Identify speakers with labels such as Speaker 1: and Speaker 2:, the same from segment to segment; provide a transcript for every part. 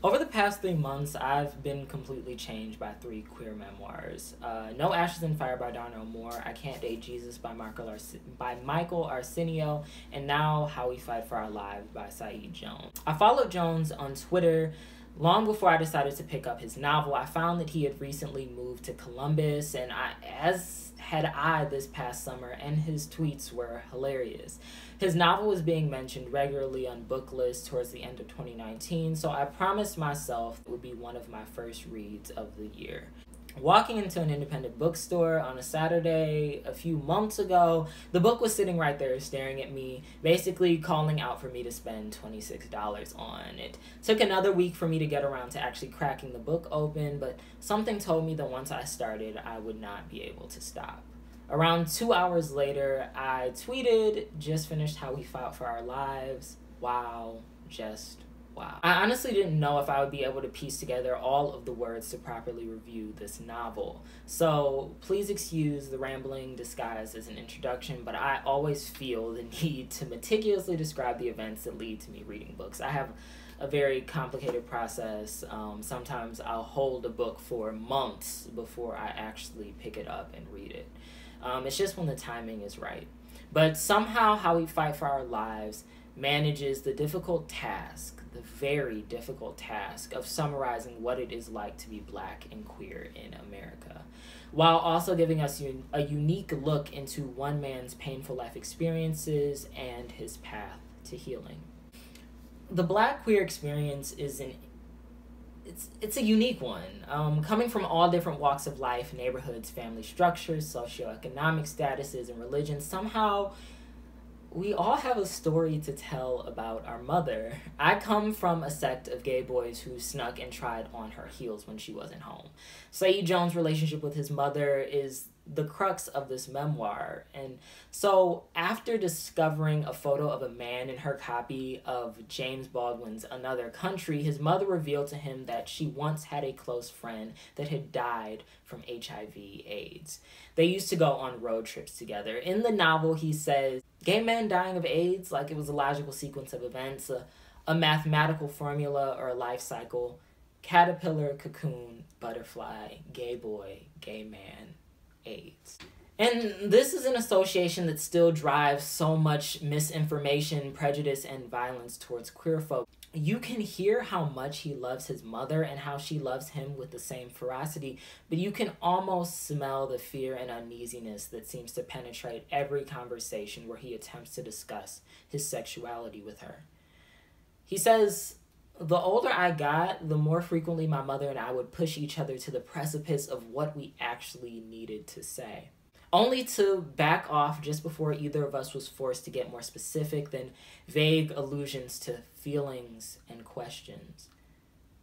Speaker 1: Over the past three months, I've been completely changed by three queer memoirs. Uh, no Ashes and Fire by Darnell Moore, I Can't Date Jesus by Michael, Arce- by Michael Arceneaux, and now How We Fight for Our Lives by Saeed Jones. I followed Jones on Twitter long before I decided to pick up his novel. I found that he had recently moved to Columbus, and I, as had I this past summer, and his tweets were hilarious. His novel was being mentioned regularly on book lists towards the end of 2019, so I promised myself it would be one of my first reads of the year. Walking into an independent bookstore on a Saturday a few months ago, the book was sitting right there staring at me, basically calling out for me to spend $26 on it. Took another week for me to get around to actually cracking the book open, but something told me that once I started, I would not be able to stop. Around two hours later, I tweeted, just finished How We Fought for Our Lives. Wow, just wow. I honestly didn't know if I would be able to piece together all of the words to properly review this novel. So please excuse the rambling disguised as an introduction, but I always feel the need to meticulously describe the events that lead to me reading books. I have a very complicated process. Um, sometimes I'll hold a book for months before I actually pick it up and read it. Um, it's just when the timing is right. But somehow, How We Fight for Our Lives manages the difficult task, the very difficult task of summarizing what it is like to be black and queer in America, while also giving us un- a unique look into one man's painful life experiences and his path to healing. The black queer experience is an it's it's a unique one. Um, coming from all different walks of life, neighborhoods, family structures, socioeconomic statuses, and religions, somehow we all have a story to tell about our mother. I come from a sect of gay boys who snuck and tried on her heels when she wasn't home. Saeed Jones' relationship with his mother is the crux of this memoir. And so, after discovering a photo of a man in her copy of James Baldwin's Another Country, his mother revealed to him that she once had a close friend that had died from HIV/AIDS. They used to go on road trips together. In the novel, he says, Gay men dying of AIDS, like it was a logical sequence of events, a, a mathematical formula or a life cycle. Caterpillar, cocoon, butterfly, gay boy, gay man, AIDS. And this is an association that still drives so much misinformation, prejudice, and violence towards queer folk. You can hear how much he loves his mother and how she loves him with the same ferocity, but you can almost smell the fear and uneasiness that seems to penetrate every conversation where he attempts to discuss his sexuality with her. He says, the older I got, the more frequently my mother and I would push each other to the precipice of what we actually needed to say. Only to back off just before either of us was forced to get more specific than vague allusions to feelings and questions.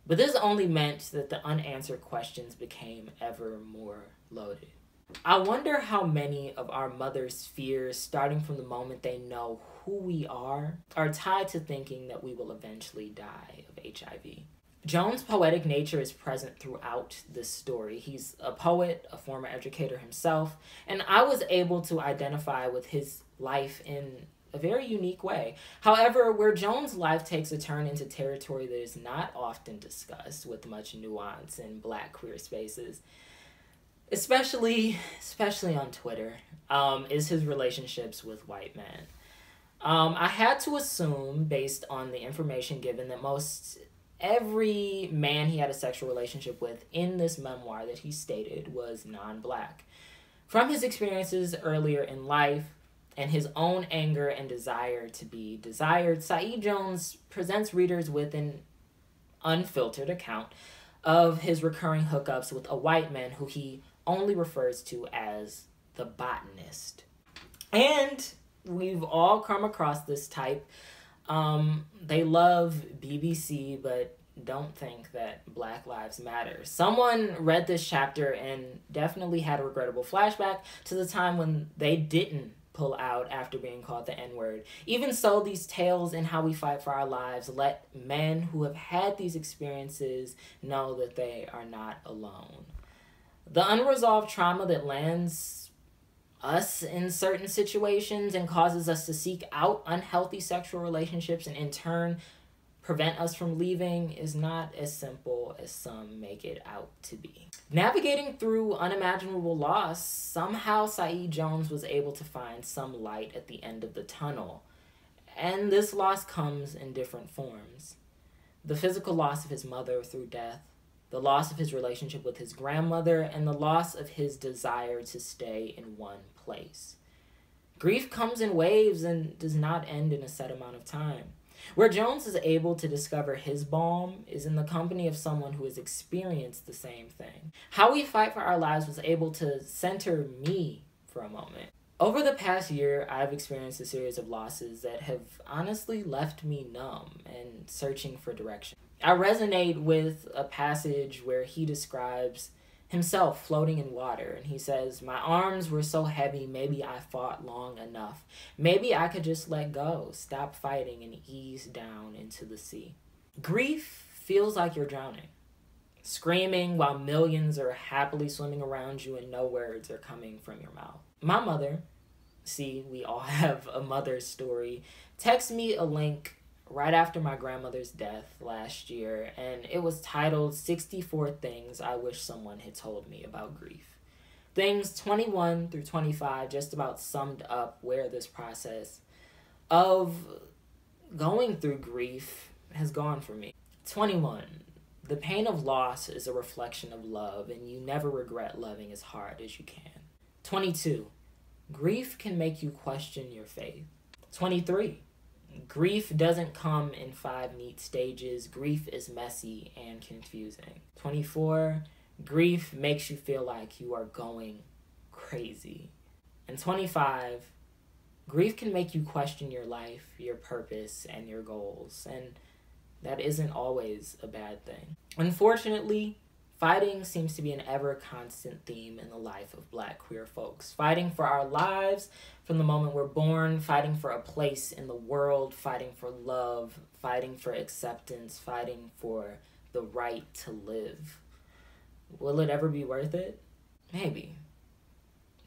Speaker 1: But this only meant that the unanswered questions became ever more loaded. I wonder how many of our mother's fears, starting from the moment they know who we are, are tied to thinking that we will eventually die of HIV. Jones' poetic nature is present throughout this story. He's a poet, a former educator himself, and I was able to identify with his life in a very unique way. However, where Jones' life takes a turn into territory that is not often discussed with much nuance in black queer spaces, especially especially on Twitter, um, is his relationships with white men. Um, I had to assume, based on the information given, that most every man he had a sexual relationship with in this memoir that he stated was non black. From his experiences earlier in life and his own anger and desire to be desired, Saeed Jones presents readers with an unfiltered account of his recurring hookups with a white man who he only refers to as the botanist. And we've all come across this type um, they love BBC, but don't think that Black Lives Matter. Someone read this chapter and definitely had a regrettable flashback to the time when they didn't pull out after being called the N word. Even so, these tales and how we fight for our lives let men who have had these experiences know that they are not alone. The unresolved trauma that lands us in certain situations and causes us to seek out unhealthy sexual relationships and in turn prevent us from leaving is not as simple as some make it out to be. Navigating through unimaginable loss, somehow Saeed Jones was able to find some light at the end of the tunnel. And this loss comes in different forms the physical loss of his mother through death, the loss of his relationship with his grandmother, and the loss of his desire to stay in one place. Grief comes in waves and does not end in a set amount of time. Where Jones is able to discover his balm is in the company of someone who has experienced the same thing. How We Fight for Our Lives was able to center me for a moment. Over the past year, I've experienced a series of losses that have honestly left me numb and searching for direction. I resonate with a passage where he describes himself floating in water and he says, My arms were so heavy, maybe I fought long enough. Maybe I could just let go, stop fighting, and ease down into the sea. Grief feels like you're drowning screaming while millions are happily swimming around you and no words are coming from your mouth. My mother, see, we all have a mother's story, text me a link right after my grandmother's death last year, and it was titled 64 Things I Wish Someone Had Told Me About Grief. Things 21 through 25 just about summed up where this process of going through grief has gone for me. 21 the pain of loss is a reflection of love, and you never regret loving as hard as you can. 22. Grief can make you question your faith. 23. Grief doesn't come in five neat stages. Grief is messy and confusing. 24. Grief makes you feel like you are going crazy. And 25. Grief can make you question your life, your purpose, and your goals. And that isn't always a bad thing. Unfortunately, fighting seems to be an ever constant theme in the life of black queer folks. Fighting for our lives from the moment we're born, fighting for a place in the world, fighting for love, fighting for acceptance, fighting for the right to live. Will it ever be worth it? Maybe.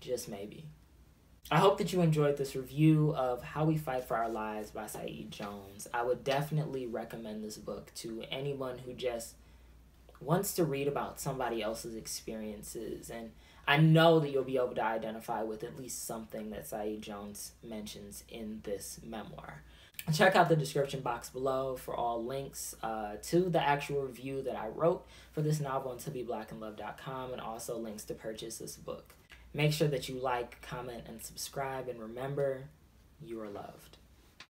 Speaker 1: Just maybe. I hope that you enjoyed this review of How We Fight for Our Lives by Saeed Jones. I would definitely recommend this book to anyone who just wants to read about somebody else's experiences. And I know that you'll be able to identify with at least something that Saeed Jones mentions in this memoir. Check out the description box below for all links uh, to the actual review that I wrote for this novel on tobeblackandlove.com and also links to purchase this book. Make sure that you like, comment, and subscribe, and remember, you are loved.